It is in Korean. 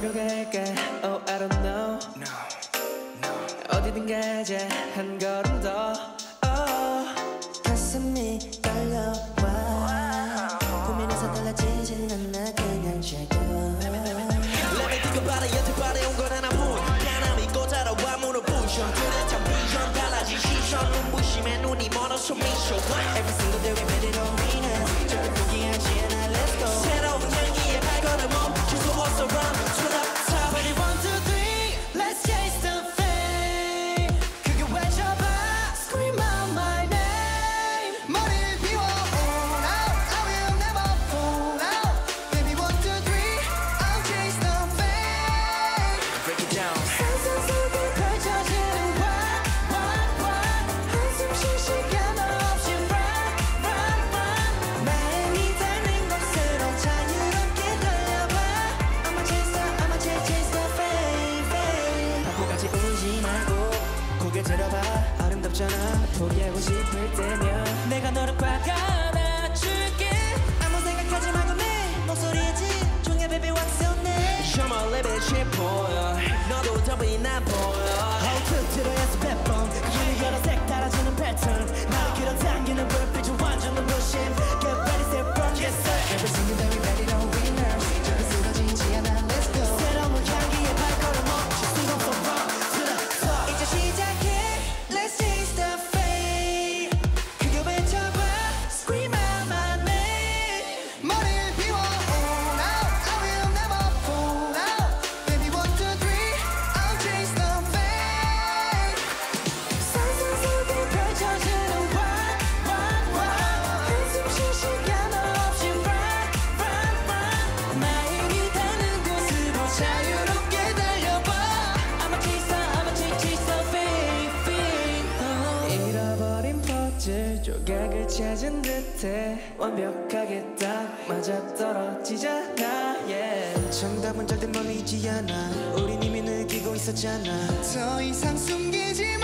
갈까? Oh I don't know. 어디든 가자 한 걸음 더. Oh. 가슴이 떨려와. 고민해서 달라지진 않아 그냥 즐겨 Let me think about it. 여태까지 온건 하나뿐. 변함이 꽂아라와 문을 부셔. 뚜렷한 비전 달라진 시선 눈부심에 눈이 멀어서 미소. Every single day we made it on 지 말고 고개 들어봐. 아름답잖아. 포기하고 싶을 때면 내가 너를 꽉 안아줄게. 아무 생각하지 말고 내 목소리에 집중해 baby what's your name? Little shit boy. 너도 더 빛나 보여 퍼즐 조각을 찾은 듯해 완벽하게 딱 맞아 떨어지잖아 yeah. 정답은 절대 멀리 있지 않아. 우린 이미 느끼고 있었잖아. 더 이상 숨기지